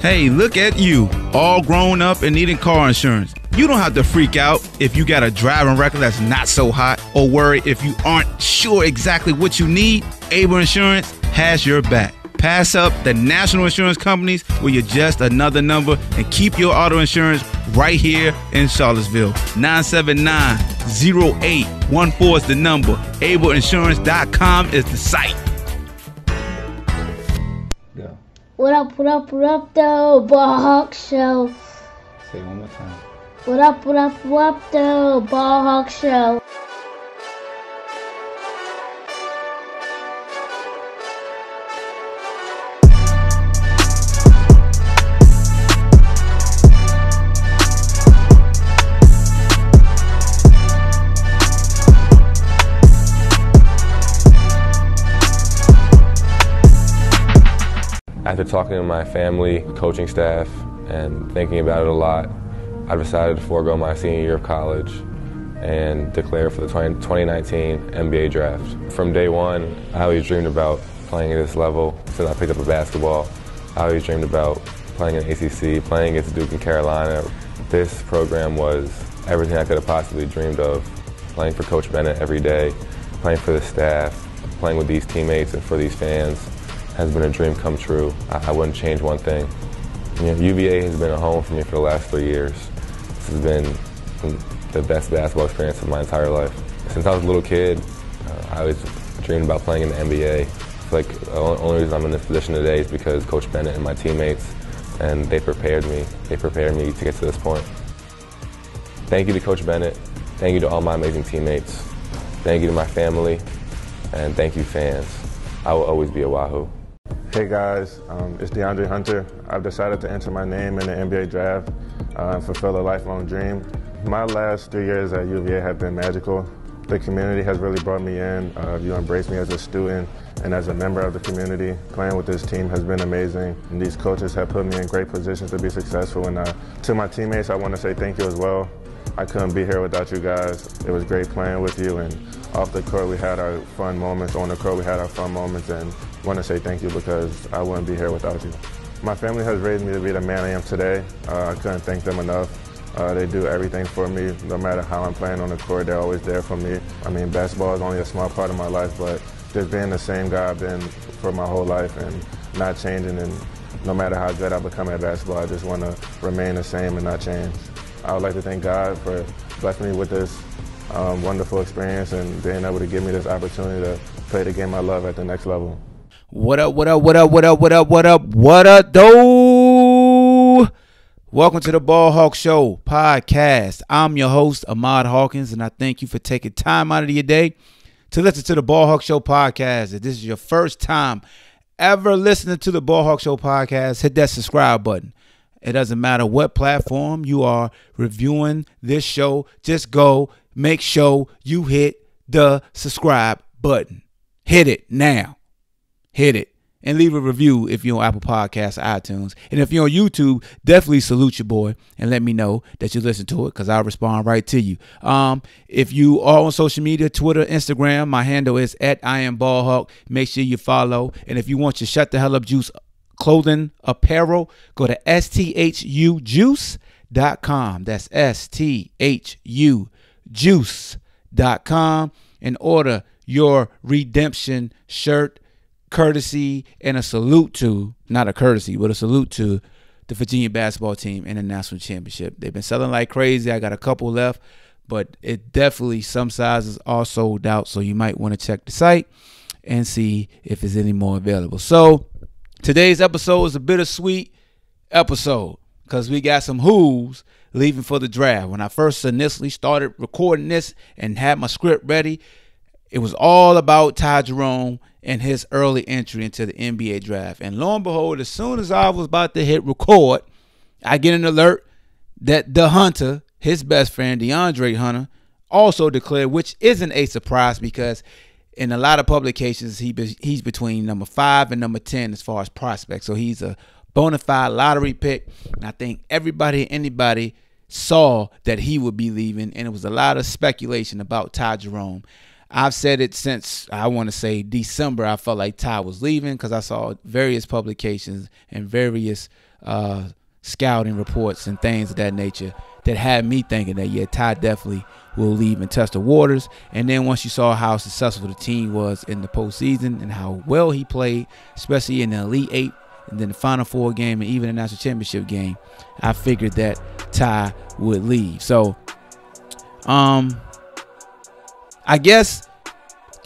Hey, look at you, all grown up and needing car insurance. You don't have to freak out if you got a driving record that's not so hot or worry if you aren't sure exactly what you need. Able Insurance has your back. Pass up the national insurance companies where you're just another number and keep your auto insurance right here in Charlottesville. 979 0814 is the number. AbleInsurance.com is the site. What up, what up, what up, though? Ball Hawk Show. Say it one more time. What up, what up, what up, though? Ball Hawk Show. Talking to my family, coaching staff, and thinking about it a lot, I decided to forego my senior year of college and declare for the 20, 2019 NBA draft. From day one, I always dreamed about playing at this level since I picked up a basketball. I always dreamed about playing in ACC, playing against Duke and Carolina. This program was everything I could have possibly dreamed of. Playing for Coach Bennett every day, playing for the staff, playing with these teammates and for these fans has been a dream come true. I, I wouldn't change one thing. You know, UVA has been a home for me for the last three years. This has been the best basketball experience of my entire life. Since I was a little kid, uh, I always dreamed about playing in the NBA. I feel like the only reason I'm in this position today is because Coach Bennett and my teammates, and they prepared me. They prepared me to get to this point. Thank you to Coach Bennett. Thank you to all my amazing teammates. Thank you to my family. And thank you, fans. I will always be a Wahoo. Hey guys, um, it's DeAndre Hunter. I've decided to enter my name in the NBA draft uh, and fulfill a lifelong dream. My last three years at UVA have been magical. The community has really brought me in. Uh, you embraced me as a student and as a member of the community. Playing with this team has been amazing. And these coaches have put me in great positions to be successful. And uh, to my teammates, I want to say thank you as well. I couldn't be here without you guys. It was great playing with you, and off the court we had our fun moments. On the court we had our fun moments, and want to say thank you because I wouldn't be here without you. My family has raised me to be the man I am today. Uh, I couldn't thank them enough. Uh, they do everything for me, no matter how I'm playing on the court. They're always there for me. I mean, basketball is only a small part of my life, but just being the same guy I've been for my whole life and not changing, and no matter how good I become at basketball, I just want to remain the same and not change. I would like to thank God for blessing me with this um, wonderful experience and being able to give me this opportunity to play the game I love at the next level. What up, what up, what up, what up, what up, what up, what up, though? Welcome to the Ball Hawk Show podcast. I'm your host, Ahmad Hawkins, and I thank you for taking time out of your day to listen to the Ball Hawk Show podcast. If this is your first time ever listening to the Ball Hawk Show podcast, hit that subscribe button. It doesn't matter what platform you are reviewing this show, just go make sure you hit the subscribe button. Hit it now. Hit it. And leave a review if you're on Apple Podcasts iTunes. And if you're on YouTube, definitely salute your boy and let me know that you listen to it because I'll respond right to you. Um, if you are on social media, Twitter, Instagram, my handle is at I am Ballhawk. Make sure you follow. And if you want your Shut the Hell Up Juice clothing apparel, go to sthujuice.com. That's S-T-H-U juice.com and order your redemption shirt courtesy and a salute to not a courtesy but a salute to the Virginia basketball team in the national championship. They've been selling like crazy. I got a couple left, but it definitely some sizes are sold out. So you might want to check the site and see if there's any more available. So today's episode is a bittersweet episode because we got some who's leaving for the draft. When I first initially started recording this and had my script ready, it was all about Ty Jerome and his early entry into the NBA draft. And lo and behold, as soon as I was about to hit record, I get an alert that Dre Hunter, his best friend, DeAndre Hunter, also declared, which isn't a surprise because in a lot of publications, he he's between number five and number 10 as far as prospects. So he's a bona fide lottery pick. And I think everybody, anybody saw that he would be leaving, and it was a lot of speculation about Ty Jerome. I've said it since I want to say December. I felt like Ty was leaving because I saw various publications and various uh, scouting reports and things of that nature that had me thinking that yeah, Ty definitely will leave and test the waters. And then once you saw how successful the team was in the postseason and how well he played, especially in the Elite Eight and then the Final Four game and even the national championship game, I figured that Ty would leave. So, um, I guess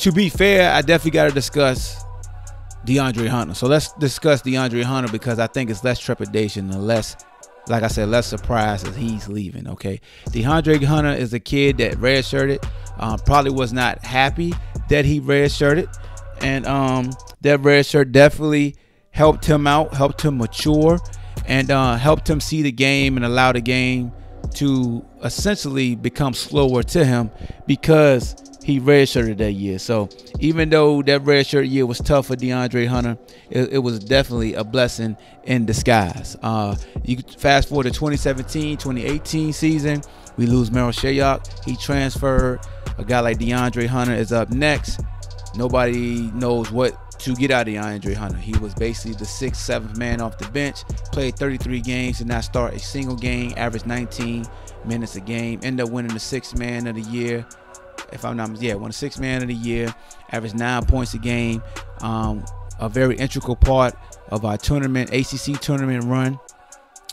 to be fair, I definitely got to discuss DeAndre Hunter. So let's discuss DeAndre Hunter because I think it's less trepidation and less, like I said, less surprise as he's leaving. Okay, DeAndre Hunter is a kid that redshirted. Um, probably was not happy that he redshirted, and um, that red shirt definitely helped him out, helped him mature, and uh, helped him see the game and allow the game to essentially become slower to him because he redshirted that year. So even though that redshirt year was tough for DeAndre Hunter, it, it was definitely a blessing in disguise. Uh, you fast forward to 2017, 2018 season, we lose Marial Shayok. He transferred. A guy like DeAndre Hunter is up next. Nobody knows what to get out of DeAndre Hunter. He was basically the sixth, seventh man off the bench. Played 33 games, did not start a single game. Averaged 19 minutes a game. Ended up winning the sixth man of the year. If I'm not, yeah, won the sixth man of the year. Averaged nine points a game. Um, a very integral part of our tournament, ACC tournament run.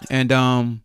And um,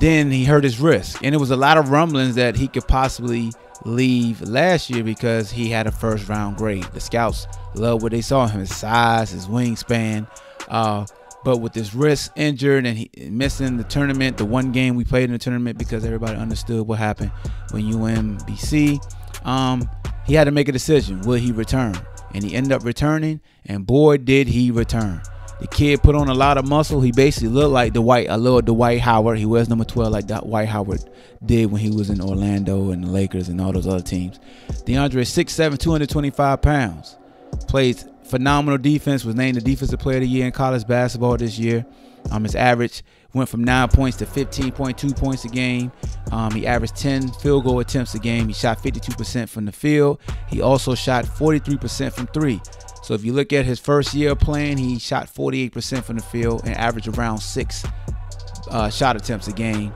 then he hurt his wrist, and it was a lot of rumblings that he could possibly leave last year because he had a first round grade. The scouts loved what they saw him, his size, his wingspan. Uh, but with his wrist injured and he missing the tournament, the one game we played in the tournament because everybody understood what happened when UMBC, um, he had to make a decision. Will he return? And he ended up returning, and boy, did he return. The kid put on a lot of muscle. He basically looked like white, a little Dwight Howard. He was number 12, like Dwight Howard did when he was in Orlando and the Lakers and all those other teams. DeAndre is 6'7, 225 pounds. Plays phenomenal defense. Was named the defensive player of the year in college basketball this year. Um, his average went from nine points to 15.2 points a game. Um, he averaged 10 field goal attempts a game. He shot 52% from the field. He also shot 43% from three. So if you look at his first year playing, he shot 48% from the field and averaged around six uh, shot attempts a game.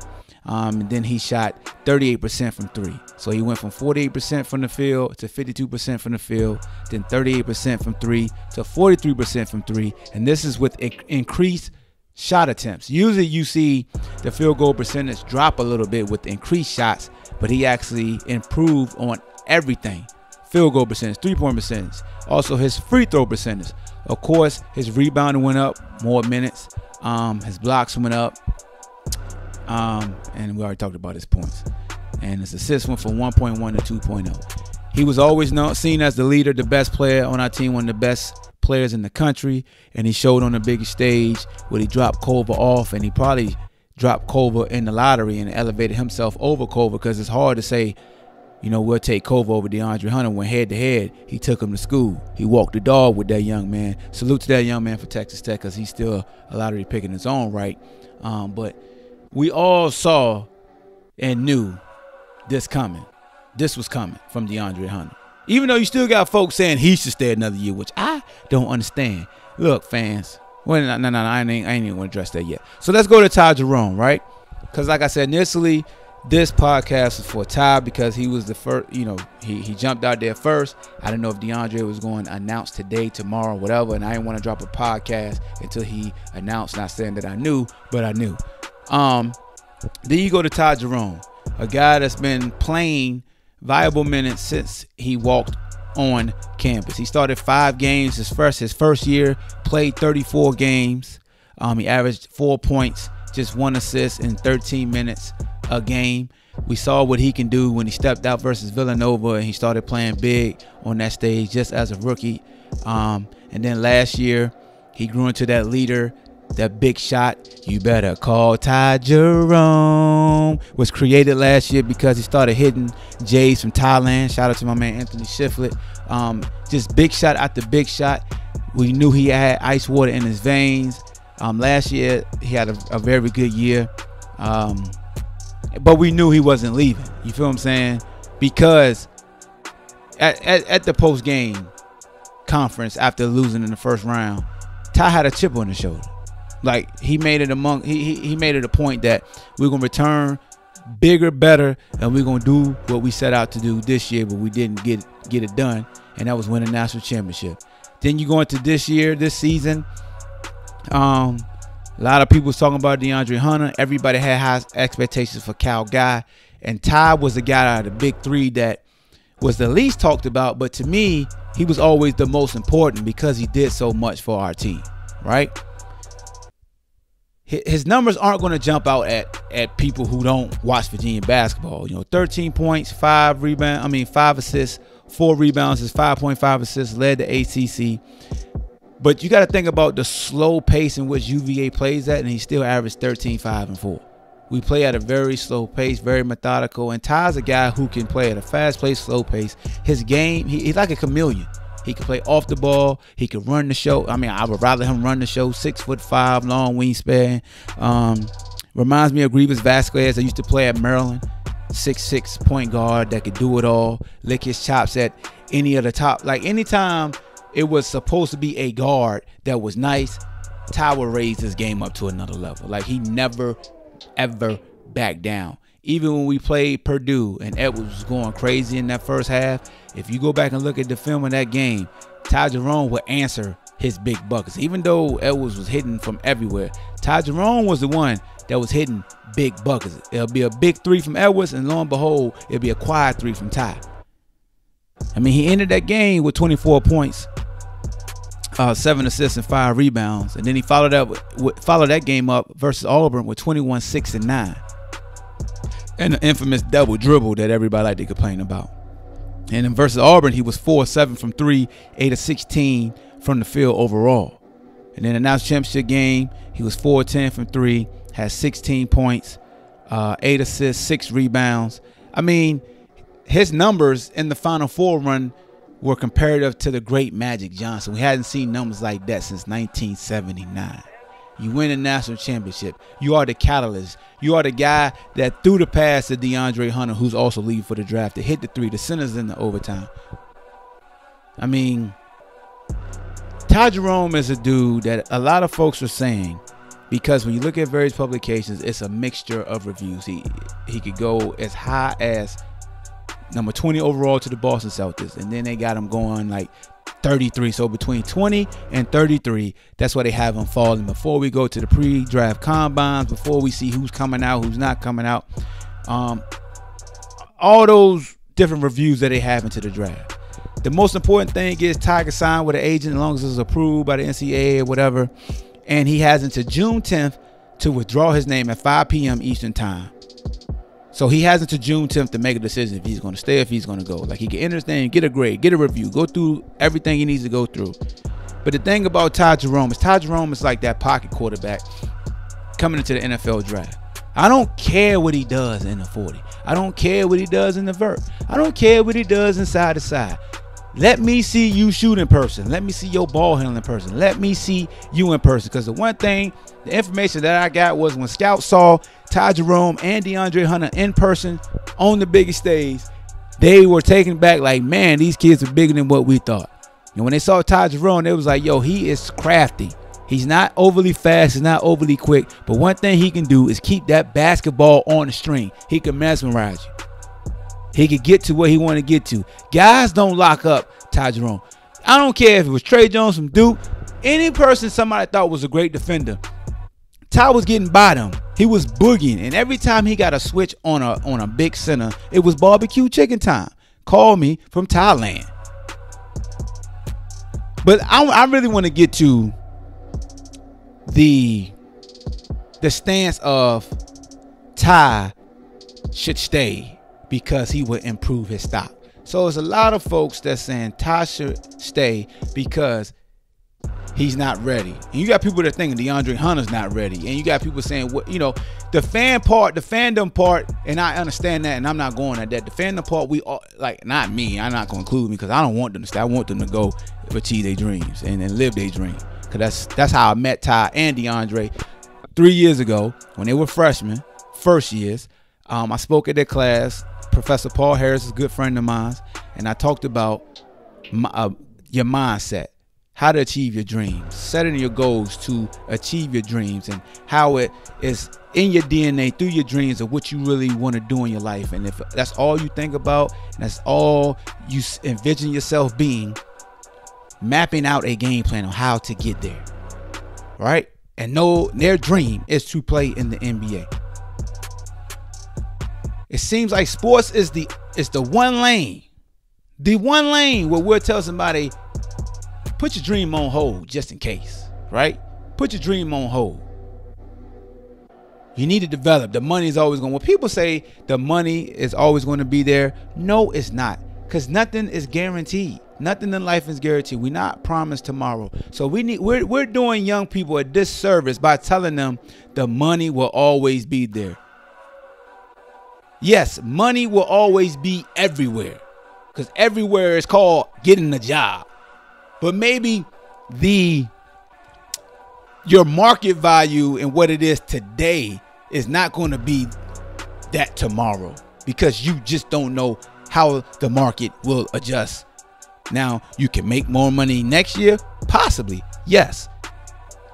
Um, and then he shot 38% from three. So he went from 48% from the field to 52% from the field, then 38% from three to 43% from three. And this is with inc- increased shot attempts. Usually you see the field goal percentage drop a little bit with increased shots, but he actually improved on everything field goal percentage, three point percentage, also his free throw percentage. Of course, his rebounding went up, more minutes. Um, his blocks went up. Um, and we already talked about his points. And his assists went from 1.1 to 2.0. He was always known, seen as the leader, the best player on our team, one of the best players in the country. And he showed on the biggest stage where he dropped Culver off, and he probably dropped Culver in the lottery and elevated himself over Culver because it's hard to say you know, we'll take Culver over DeAndre Hunter when head to head. He took him to school. He walked the dog with that young man. Salute to that young man for Texas Tech because he's still a lottery pick in his own right. Um, but we all saw and knew this coming. This was coming from DeAndre Hunter. Even though you still got folks saying he should stay another year, which I don't understand. Look, fans. Well, no, no, no, I ain't, I ain't even going to address that yet. So let's go to Ty Jerome, right? Because like I said initially, this podcast is for Ty because he was the first, you know, he, he jumped out there first. I didn't know if DeAndre was going to announce today, tomorrow, whatever, and I didn't want to drop a podcast until he announced, not saying that I knew, but I knew. Um, then you go to Ty Jerome, a guy that's been playing viable minutes since he walked on campus. He started five games his first his first year, played 34 games. Um, he averaged four points, just one assist in 13 minutes a game. We saw what he can do when he stepped out versus Villanova and he started playing big on that stage just as a rookie. Um, and then last year, he grew into that leader, that big shot. You better call Ty Jerome was created last year because he started hitting Jays from Thailand. Shout out to my man Anthony Shiflett. Um, just big shot after big shot. We knew he had ice water in his veins. Um, last year he had a, a very good year. Um, but we knew he wasn't leaving. You feel what I'm saying? because at, at, at the post game conference after losing in the first round, Ty had a chip on his shoulder. Like he made it among he he, he made it a point that we're gonna return bigger, better, and we're gonna do what we set out to do this year, but we didn't get get it done, and that was win a national championship. Then you go into this year, this season. Um, a lot of people was talking about DeAndre Hunter. Everybody had high expectations for Kyle Guy, and Ty was the guy out of the big three that was the least talked about. But to me, he was always the most important because he did so much for our team, right? His numbers aren't going to jump out at at people who don't watch Virginia basketball. You know, 13 points, five rebounds. I mean, five assists, four rebounds, is 5.5 assists, led the ACC. But you got to think about the slow pace in which UVA plays at, and he still averaged 13, 5, and 4. We play at a very slow pace, very methodical. And Ty's a guy who can play at a fast pace, slow pace. His game, he, he's like a chameleon. He can play off the ball. He can run the show. I mean, I would rather him run the show. Six foot five, long wingspan. Um, reminds me of Greivis Vasquez. I used to play at Maryland. Six six point guard that could do it all. Lick his chops at any of the top. Like anytime it was supposed to be a guard that was nice, Tower raised his game up to another level. Like he never ever backed down. Even when we played Purdue and Edwards was going crazy in that first half, if you go back and look at the film of that game, Ty Jerome would answer his big buckets. Even though Edwards was hitting from everywhere, Ty Jerome was the one that was hitting big buckets. It'll be a big three from Edwards, and lo and behold, it'll be a quiet three from Ty. I mean, he ended that game with 24 points, uh, seven assists and five rebounds, and then he followed up with, followed that game up versus Auburn with 21, six and nine, and the infamous double dribble that everybody like to complain about. And in versus Auburn, he was four seven from three, eight of 16 from the field overall. And then the national championship game, he was 4 10 from three, had 16 points, uh, eight assists, six rebounds. I mean, his numbers in the Final Four run were comparative to the great Magic Johnson. We hadn't seen numbers like that since 1979. You win a national championship. You are the catalyst. You are the guy that threw the pass to DeAndre Hunter, who's also leaving for the draft, to hit the three, the centers in the overtime. I mean, Ty Jerome is a dude that a lot of folks are saying because when you look at various publications, it's a mixture of reviews. He he could go as high as number 20 overall to the Boston Celtics, and then they got him going like 33. So between 20 and 33, that's why they have him falling. Before we go to the pre-draft combines, before we see who's coming out, who's not coming out, um, all those different reviews that they have into the draft. The most important thing is Tiger signed with an agent as long as it's approved by the NCAA or whatever, and he has until June 10th to withdraw his name at 5 p.m. Eastern Time. So he has until June 10th to make a decision if he's going to stay, if he's going to go. Like he can enter get a grade, get a review, go through everything he needs to go through. But the thing about Ty Jerome is Ty Jerome is like that pocket quarterback coming into the NFL draft. I don't care what he does in the 40. I don't care what he does in the vert. I don't care what he does inside the side. Let me see you shoot in person. Let me see your ball handling in person. Let me see you in person. Because the one thing, the information that I got was when scouts saw Ty Jerome and DeAndre Hunter in person on the biggest stage, they were taken back like, man, these kids are bigger than what we thought. And when they saw Ty Jerome, they was like, yo, he is crafty. He's not overly fast, he's not overly quick, but one thing he can do is keep that basketball on the string. He can mesmerize you. He could get to where he want to get to. Guys don't lock up Ty Jerome. I don't care if it was Tre Jones from Duke, any person somebody thought was a great defender. Ty was getting by them. He was boogieing, and every time he got a switch on a on a big center, it was barbecue chicken time. Call me from Thailand. But I, I really want to get to the the stance of Ty should stay because he would improve his stock. So there's a lot of folks that saying Ty should stay because he's not ready. And you got people that thinking DeAndre Hunter's not ready. And you got people saying what you know, the fan part, the fandom part, and I understand that, and I'm not going at that. The fandom part, we all like not me, I'm not gonna include me because I don't want them to stay. I want them to go achieve their dreams and, and live their dream. Cause that's that's how I met Ty and DeAndre three years ago when they were freshmen, first years. Um, I spoke at their class. Professor Paul Harris is a good friend of mine, and I talked about my, uh, your mindset, how to achieve your dreams, setting your goals to achieve your dreams, and how it is in your DNA through your dreams of what you really want to do in your life. And if that's all you think about, and that's all you envision yourself being, mapping out a game plan on how to get there, right? And know their dream is to play in the NBA. It seems like sports is the is the one lane, the one lane where we'll tell somebody, put your dream on hold just in case, right? Put your dream on hold. You need to develop. The money is always going. When people say the money is always going to be there, no, it's not. Because nothing is guaranteed. Nothing in life is guaranteed. We're not promised tomorrow. So we need we're we're doing young people a disservice by telling them the money will always be there. Yes, money will always be everywhere. Because everywhere is called getting a job. But maybe the your market value and what it is today is not going to be that tomorrow because you just don't know how the market will adjust. Now, you can make more money next year, possibly, yes,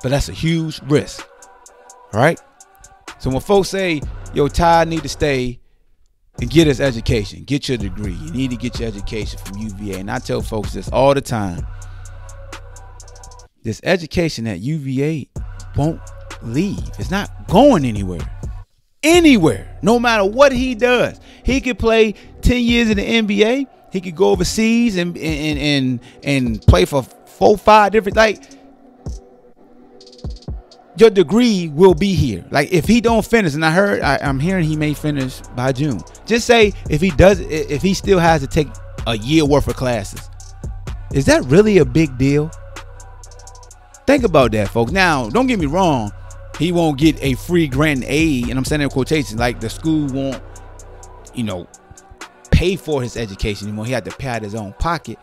but that's a huge risk. All right. So when folks say, "Yo, Ty need to stay and get his education, get your degree. You need to get your education from UVA," and I tell folks this all the time. This education at UVA won't leave. It's not going anywhere. Anywhere. No matter what he does. He could play 10 years in the NBA. He could go overseas and and and, and play for four, five different like your degree will be here. Like if he don't finish, and I heard I, am hearing he may finish by June. Just say if he does, if he still has to take a year worth of classes, is that really a big deal? Think about that, folks. Now, don't get me wrong. He won't get a free grant aid, and I'm saying in quotations, like the school won't, you know, pay for his education anymore. He had to pay out his own pocket.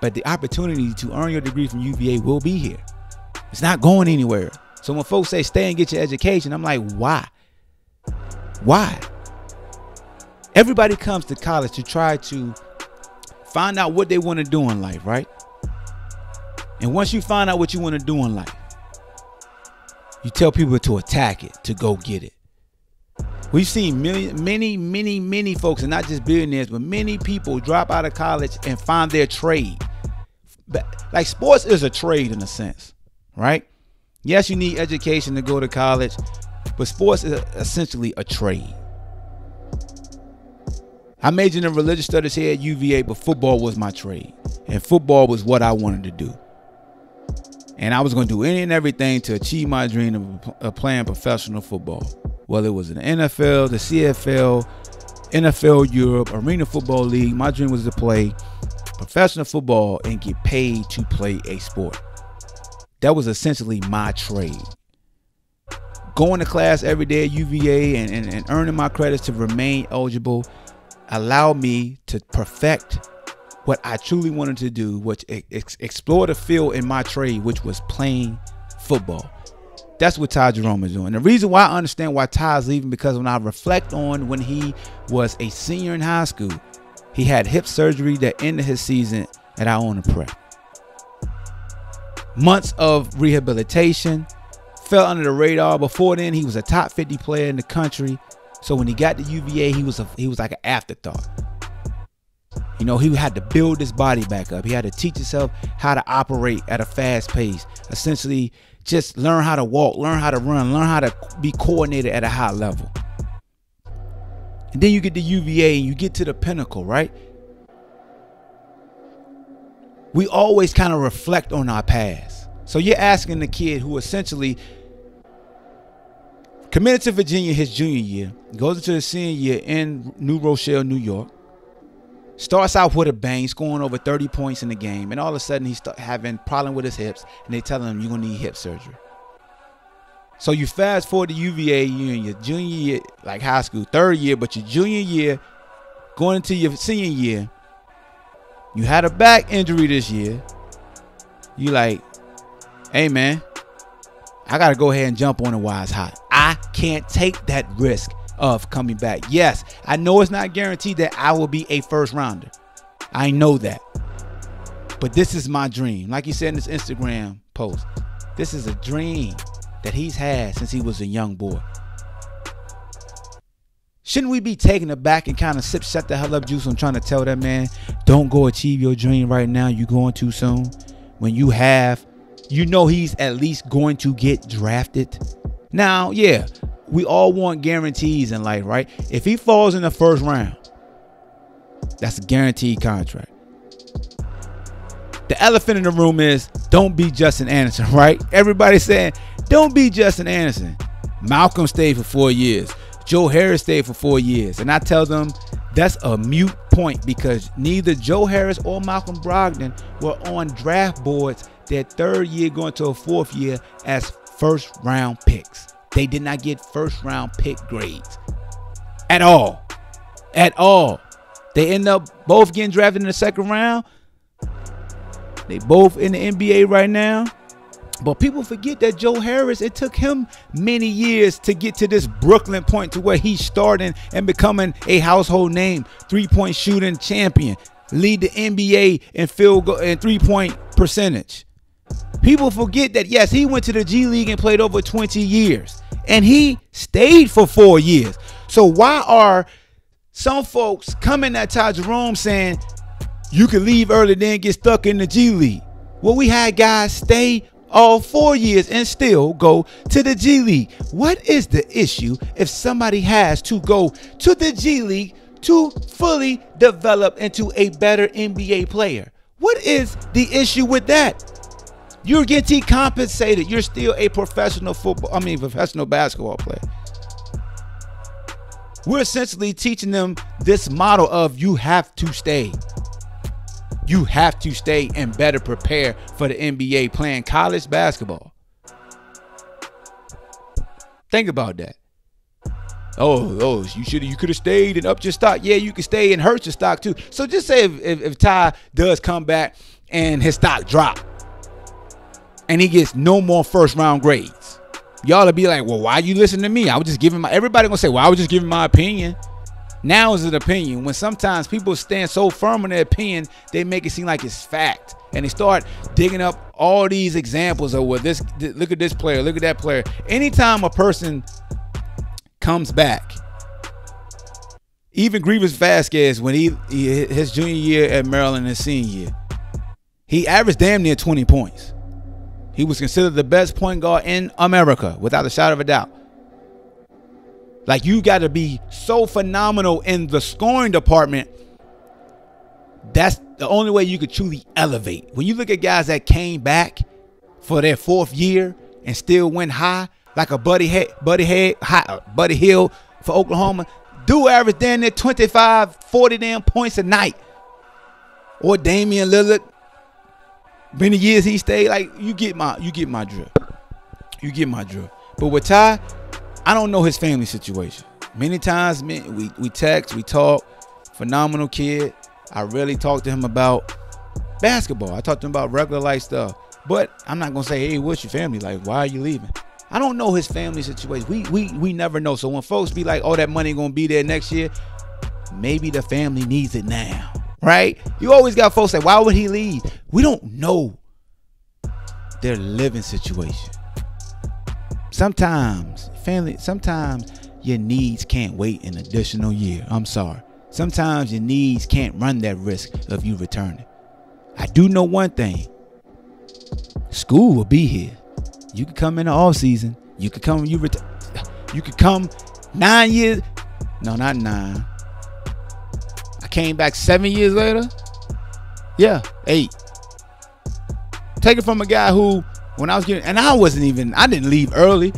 But the opportunity to earn your degree from UVA will be here. It's not going anywhere. So when folks say stay and get your education, I'm like, why? Why? Everybody comes to college to try to find out what they want to do in life, right? And once you find out what you want to do in life, you tell people to attack it, to go get it. We've seen million, many, many, many folks, and not just billionaires, but many people drop out of college and find their trade. But like sports is a trade in a sense, right? Yes, you need education to go to college, but sports is essentially a trade. I majored in religious studies here at UVA, but football was my trade, and football was what I wanted to do. And I was going to do any and everything to achieve my dream of, playing professional football. Whether it was in the NFL, the CFL, NFL Europe, Arena Football League, my dream was to play professional football and get paid to play a sport. That was essentially my trade. Going to class every day at UVA and, and, and earning my credits to remain eligible allowed me to perfect what I truly wanted to do, which ex- explore the field in my trade, which was playing football. That's what Ty Jerome is doing. The reason why I understand why Ty is leaving because when I reflect on when he was a senior in high school, he had hip surgery that ended his season at Iona Prep. Months of rehabilitation, fell under the radar. Before then, he was a top 50 player in the country. So when he got to UVA, he was a, he was like an afterthought. You know, he had to build his body back up. He had to teach himself how to operate at a fast pace. Essentially, just learn how to walk, learn how to run, learn how to be coordinated at a high level. And then you get to UVA and you get to the pinnacle, right? We always kind of reflect on our past. So you're asking the kid who essentially committed to Virginia his junior year, goes into the senior year in New Rochelle, New York starts out with a bang, scoring over 30 points in the game, and all of a sudden he's having problem with his hips, and they telling him you're gonna need hip surgery. So you fast forward to UVA, you in your junior year, like high school, third year, but your junior year, going into your senior year, you had a back injury this year. You like, hey man, I gotta go ahead and jump on it while it's hot. I can't take that risk of coming back. Yes, I know it's not guaranteed that I will be a first rounder. I know that. But this is my dream. Like he said in his Instagram post, this is a dream that he's had since he was a young boy. Shouldn't we be taking it back and kind of sip shut the hell up juice on trying to tell that man, don't go achieve your dream right now. You're going too soon. When you have, you know he's at least going to get drafted. Now, yeah, we all want guarantees in life, right? If he falls in the first round, that's a guaranteed contract. The elephant in the room is don't be Justin Anderson, right? Everybody's saying, don't be Justin Anderson. Malcolm stayed for four years. Joe Harris stayed for four years. And I tell them that's a mute point because neither Joe Harris or Malcolm Brogdon were on draft boards their third year going to a fourth year as first round picks. They did not get first round pick grades at all. At all. They end up both getting drafted in the second round. They both in the NBA right now. But people forget that Joe Harris, it took him many years to get to this Brooklyn point to where he's starting and becoming a household name, three-point shooting champion, lead the NBA in field goal and three-point percentage. People forget that yes, he went to the G League and played over 20 years. And he stayed for four years. So why are some folks coming at Ty Jerome saying you can leave early, then get stuck in the G League? Well, we had guys stay all four years and still go to the G League. What is the issue if somebody has to go to the G League to fully develop into a better NBA player? What is the issue with that? You're getting compensated. You're still a professional football, I mean, professional basketball player. We're essentially teaching them this model of you have to stay. You have to stay and better prepare for the NBA playing college basketball. Think about that. Oh, oh, you should you could have stayed and upped your stock. Yeah, you could stay and hurt your stock too. So just say if, if, if Ty does come back and his stock drop and he gets no more first round grades. Y'all will be like, well, why you listen to me? I was just giving my everybody gonna say, well, I was just giving my opinion. Now is an opinion. When sometimes people stand so firm on their opinion, they make it seem like it's fact. And they start digging up all these examples of what this look at this player, look at that player. Anytime a person comes back, even Greivis Vasquez, when he, he his junior year at Maryland and senior year, he averaged damn near 20 points. He was considered the best point guard in America, without a shadow of a doubt. Like you got to be so phenomenal in the scoring department. That's the only way you could truly elevate. When you look at guys that came back for their fourth year and still went high, like a Buddy Head, Buddy Head, high, uh, Buddy Hield for Oklahoma, do average down there 25, 40 damn points a night. Or Damian Lillard, many years he stayed. Like you get my you get my drill. You get my drill. But with Ty, I don't know his family situation. Many times we, we text, we talk. Phenomenal kid. I really talked to him about basketball. I talked to him about regular life stuff. But I'm not gonna say, hey, what's your family like? Why are you leaving? I don't know his family situation. We we we never know. So when folks be like, oh, that money gonna be there next year, maybe the family needs it now right? You always got folks say, why would he leave? We don't know their living situation. Sometimes, family, sometimes your needs can't wait an additional year. I'm sorry. Sometimes your needs can't run that risk of you returning. I do know one thing. School will be here. You could come in the off season. You could come you ret- you could come nine years. No, not nine I came back seven years later. Yeah, eight. Take it from a guy who, when I was getting, and I wasn't even, I didn't leave early,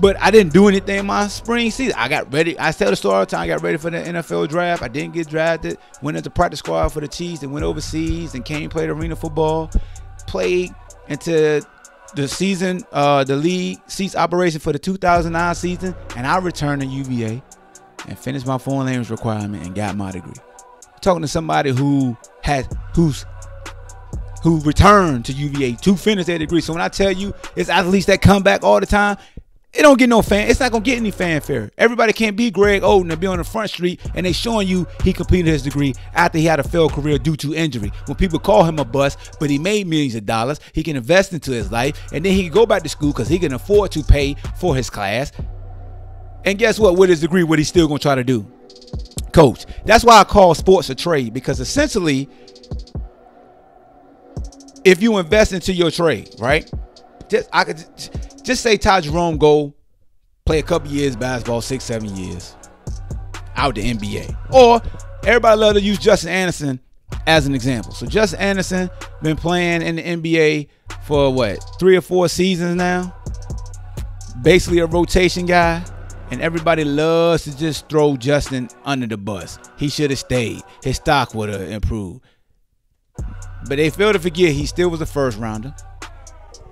but I didn't do anything in my spring season. I got ready. I tell the story all the time. I got ready for the NFL draft. I didn't get drafted. Went into practice squad for the Chiefs and went overseas and came played arena football. Played into the season, uh, the league seats operation for the 2009 season, and I returned to UVA and finished my foreign language requirement and got my degree talking to somebody who has who's who returned to UVA to finish their degree. So when I tell you it's athletes that come back all the time, it don't get no fan. It's not gonna get any fanfare. Everybody can't be Greg Oden and be on the front street and they showing you he completed his degree after he had a failed career due to injury. When people call him a bust, but he made millions of dollars, he can invest into his life, and then he can go back to school because he can afford to pay for his class. And guess what? With his degree, what he's still gonna try to do, coach. That's why I call sports a trade because essentially, if you invest into your trade, right? Just I could just say Ty Jerome go play a couple years basketball, six, seven years out the NBA. Or everybody love to use Justin Anderson as an example. So Justin Anderson been playing in the NBA for what three or four seasons now. Basically a rotation guy. And everybody loves to just throw Justin under the bus. He should have stayed. His stock would have improved. But they fail to forget he still was a first rounder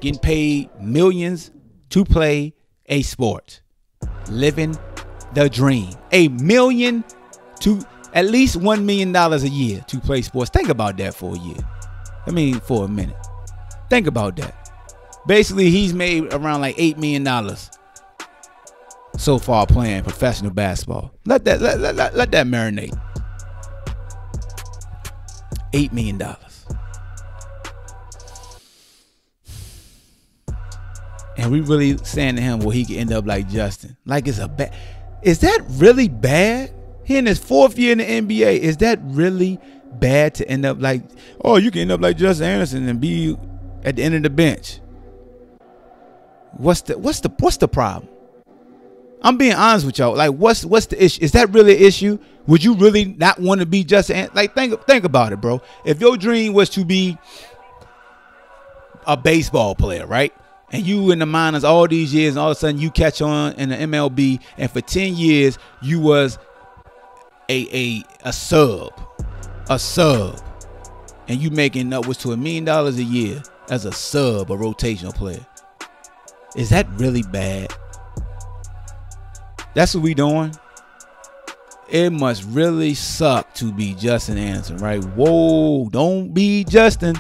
getting paid millions to play a sport, living the dream. A million to at least one million dollars a year to play sports. Think about that for a year. I mean, for a minute. Think about that. Basically, he's made around like eight million dollars so far playing professional basketball. Let that let, let, let that marinate. Eight million and we really saying to him, well, he could end up like Justin. Like it's a bad. Is that really bad? He in his fourth year in the NBA. Is that really bad to end up like? Oh, you can end up like Justin Anderson and be at the end of the bench. What's the what's the what's the problem? I'm being honest with y'all. Like, what's what's the issue? Is that really an issue? Would you really not want to be Justin? Like, think think about it, bro. If your dream was to be a baseball player, right? And you in the minors all these years, and all of a sudden you catch on in the MLB, and for 10 years you was a a a sub, a sub, and you making upwards to a million dollars a year as a sub, a rotational player. Is that really bad? That's what we doing. It must really suck to be Justin Anderson, right? Whoa, don't be Justin.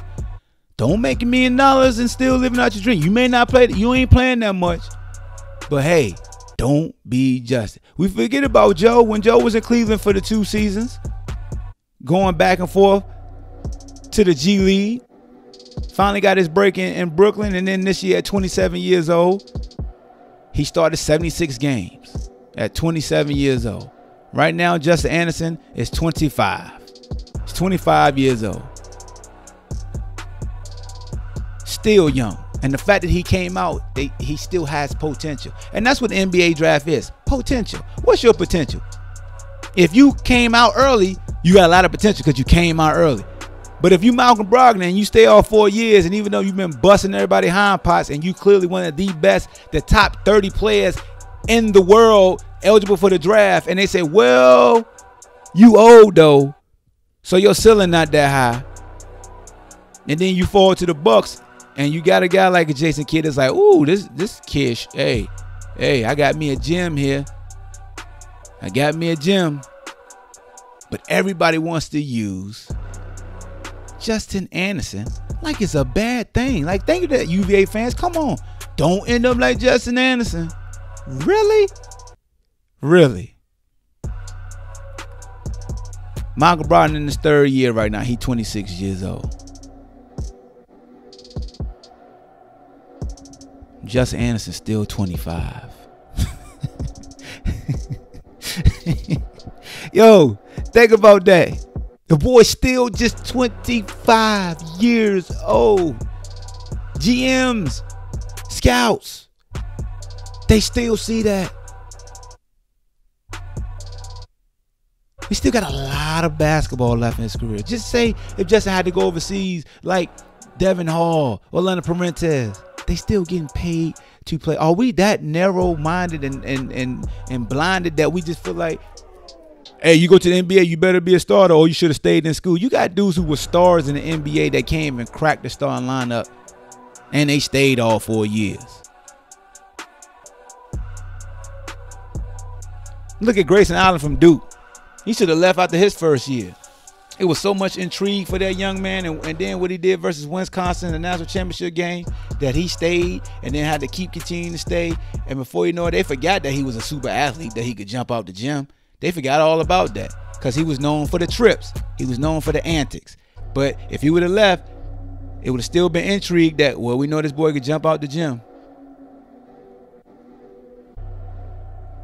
Don't make a million dollars and still living out your dream. You may not play, you ain't playing that much. But hey, don't be Justin. We forget about Joe when Joe was in Cleveland for the two seasons, going back and forth to the G League. Finally got his break in, in Brooklyn, and then this year at 27 years old, he started 76 games at 27 years old. Right now, Justin Anderson is 25. He's 25 years old. Still young. And the fact that he came out, they, he still has potential. And that's what the NBA draft is potential. What's your potential? If you came out early, you got a lot of potential because you came out early. But if you Malcolm Brogdon and you stay all four years, and even though you've been busting everybody hind pots, and you clearly one of the best, the top 30 players in the world eligible for the draft, and they say, well, you old though, so your ceiling not that high. And then you fall to the Bucks and you got a guy like a Jason Kidd that's like, ooh, this this kid, hey, hey, I got me a gym here. I got me a gym. But everybody wants to use Justin Anderson like it's a bad thing. Like, thank you that UVA fans. Come on. Don't end up like Justin Anderson. Really? Really? Michael Brogdon in his third year right now. He 26 years old. Justin Anderson still 25. Yo, think about that. The boy's still just 25 years old. GMs, scouts, they still see that. He still got a lot of basketball left in his career. Just say if Justin had to go overseas like Devin Hall or London Perrantes they still getting paid to play. Are we that narrow minded and, and and and blinded that we just feel like, hey, you go to the NBA, you better be a starter, or you should have stayed in school. You got dudes who were stars in the NBA that came and cracked the starting lineup, and they stayed all four years. Look at Grayson Allen from Duke. He should have left after his first year. It was so much intrigue for that young man, and, and then what he did versus Wisconsin in the national championship game that he stayed and then had to keep continuing to stay. And before you know it, they forgot that he was a super athlete, that he could jump out the gym. They forgot all about that because he was known for the trips, he was known for the antics. But if he would have left, it would have still been intrigue that well, we know this boy could jump out the gym.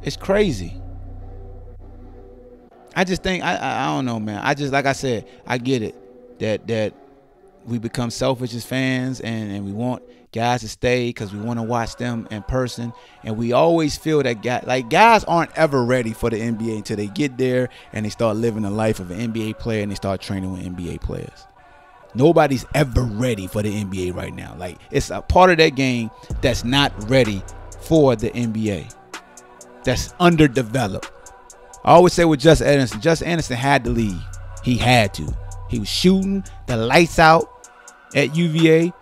It's crazy. I just think I, I, I don't know, man. I just like I said, I get it that that we become selfish as fans and and we want guys to stay because we want to watch them in person and we always feel that guy like guys aren't ever ready for the NBA until they get there and they start living the life of an NBA player and they start training with NBA players. Nobody's ever ready for the NBA right now. Like it's a part of that game that's not ready for the NBA. That's underdeveloped. I always say with Justin Anderson, Justin Anderson had to leave. He had to. He was shooting the lights out at UVA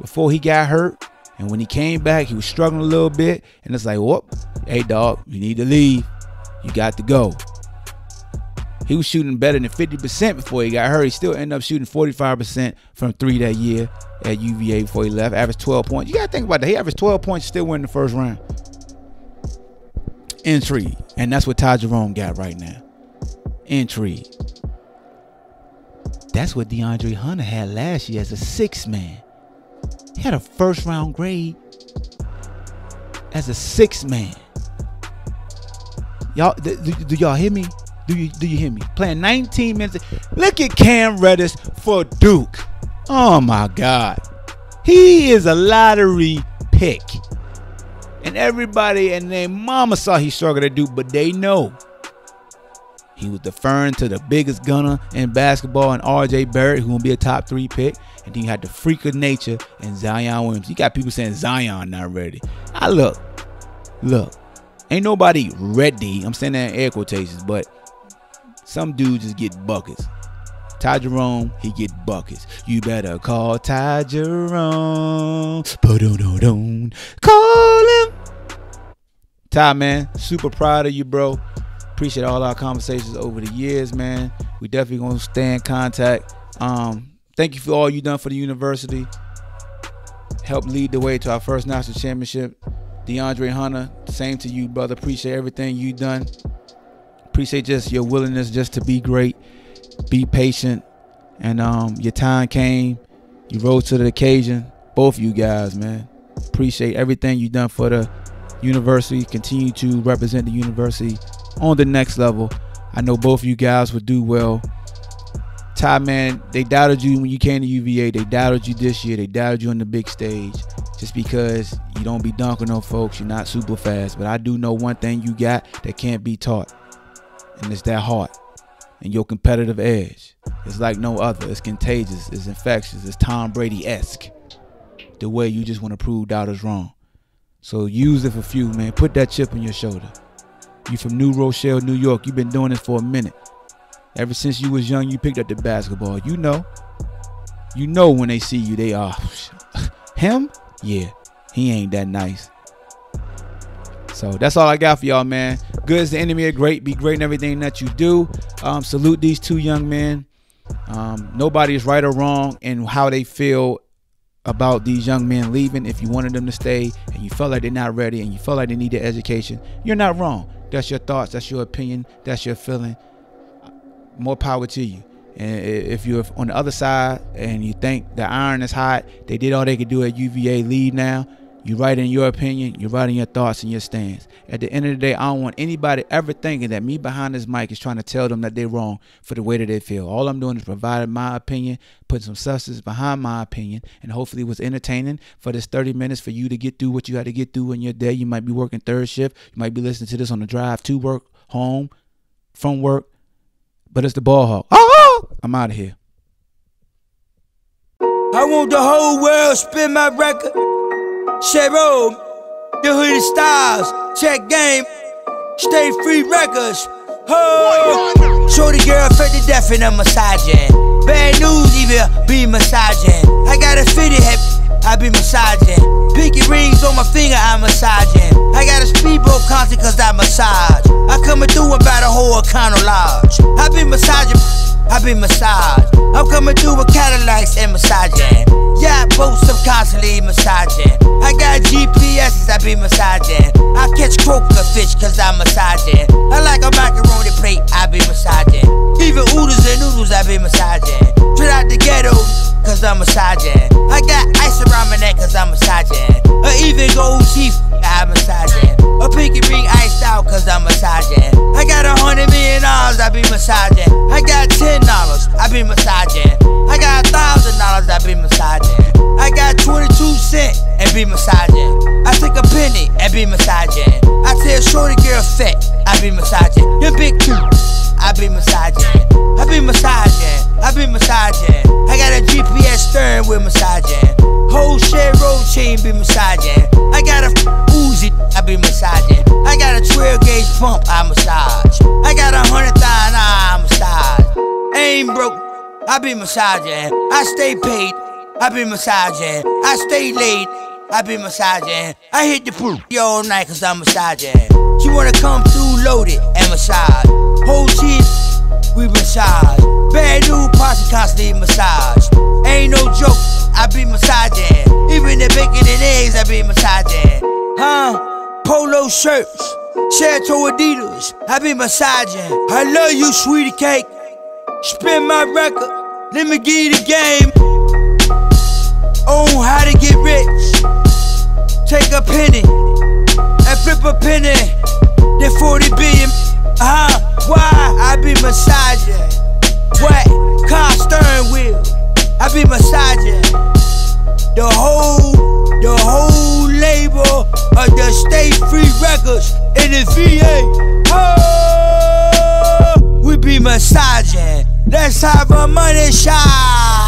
before he got hurt. And when he came back, he was struggling a little bit. And it's like, whoop, hey dog, you need to leave. You got to go. He was shooting better than 50% before he got hurt. He still ended up shooting 45% from three that year at UVA before he left. Averaged 12 points. You gotta think about that. He averaged 12 points, still win the first round. Intrigue. And that's what Ty Jerome got right now. Intrigue. That's what DeAndre Hunter had last year as a six man. He had a first round grade as a six man. Y'all, do, do y'all hear me? Do you do you hear me? Playing 19 minutes. Look at Cam Reddish for Duke. Oh my God. He is a lottery pick. And everybody and their mama saw he struggled to do, but they know. He was deferring to the biggest gunner in basketball and RJ Barrett, who will be a top three pick. And then you had the freak of nature and Zion Williams. You got people saying Zion not ready. I look, look, ain't nobody ready. I'm saying that in air quotations, but some dudes just get buckets. Ty Jerome, he get buckets. You better call Ty Jerome. Call him. Ty, man, super proud of you, bro. Appreciate all our conversations over the years, man. We definitely gonna stay in contact. Um, thank you for all you done for the university. Help lead the way to our first national championship. DeAndre Hunter, same to you, brother. Appreciate everything you done. Appreciate just your willingness just to be great, be patient, and um, your time came. You rose to the occasion. Both you guys, man. Appreciate everything you done for the university. Continue to represent the university on the next level. I know both of you guys would do well. Ty, man, they doubted you when you came to UVA. They doubted you this year. They doubted you on the big stage just because you don't be dunking on folks. You're not super fast. But I do know one thing you got that can't be taught and it's that heart and your competitive edge. It's like no other. It's contagious. It's infectious. It's Tom Brady esque. The way you just want to prove doubters wrong. So use it for few, man. Put that chip on your shoulder. You from New Rochelle, New York. You've been doing this for a minute. Ever since you was young, you picked up the basketball. You know. You know when they see you, they are him. Yeah, he ain't that nice. So that's all I got for y'all, man. Good is the enemy of great. Be great in everything that you do. Um, salute these two young men. Um, nobody is right or wrong in how they feel about these young men leaving. If you wanted them to stay and you felt like they're not ready and you felt like they need their education, you're not wrong. That's your thoughts. That's your opinion. That's your feeling. More power to you. And if you're on the other side and you think the iron is hot, they did all they could do at UVA. Leave now. You write in your opinion, you write in your thoughts and your stance. At the end of the day, I don't want anybody ever thinking that me behind this mic is trying to tell them that they're wrong for the way that they feel. All I'm doing is providing my opinion, putting some substance behind my opinion, and hopefully it was entertaining for this 30 minutes for you to get through what you had to get through in your day. You might be working third shift. You might be listening to this on the drive to work, home, from work. But it's the ball hawk. Oh, ah! I'm out of here. I want the whole world spin my record. Cheryl, the hoodie styles, check game, stay free records. Oh, shorty girl fed to death in a massaging. Bad news, even be massaging. I got a fitted head, I be massaging. Pinky rings on my finger, I'm massaging. I got a speedboat concert cause I massage. I coming through about a whole Econo Lodge. I be massaging I be massaged. I'm coming through with Cadillacs and massaging. Yeah, boats I'm constantly massaging. I got GPS's, I be massaging. I catch croaker fish cause I'm massaging. I like a macaroni plate, I be massaging. Even oodles and noodles, I be massaging. Straight out the ghetto, cause I'm massaging. I got ice around my neck cause I'm massaging. Or even gold teeth, I'm massaging. A pinky ring iced out cause I'm massaging. I got a hundred million dollars, I be massaging. I got ten dollars, I be massaging. I got a thousand dollars, I be massaging. I got 22 cent and be massaging. I take a penny and be massaging. I tell shorty girl fat, I be massaging. Your big two, I be massaging. I be massaging, I be massaging. I got a GPS stern with massaging. Whole share road chain be massaging. I got a Uzi, I be massaging. I got a 12 gauge pump, I massage. I got a hundred thousand, I massage. Ain't broke, I be massaging. I stay paid, I be massaging. I stay late, I be massaging. I hit the pool all night cause I'm massaging. She wanna come through loaded and massage. Whole cheese we massage. Bad new posse constantly massage. Ain't no joke, I be massaging. Even the bacon and eggs, I be massaging. Huh? Polo shirts, Chateau Adidas, I be massaging. I love you, sweetie cake. Spin my record, let me give you the game. On how to get rich. Take a penny and flip a penny. Then 40 billion. Uh huh. Why? I be massaging. What? Car steering wheel. I be massaging. The whole, the whole label of the State Free Records in the VA. Oh, we be massaging. Let's have a money shot.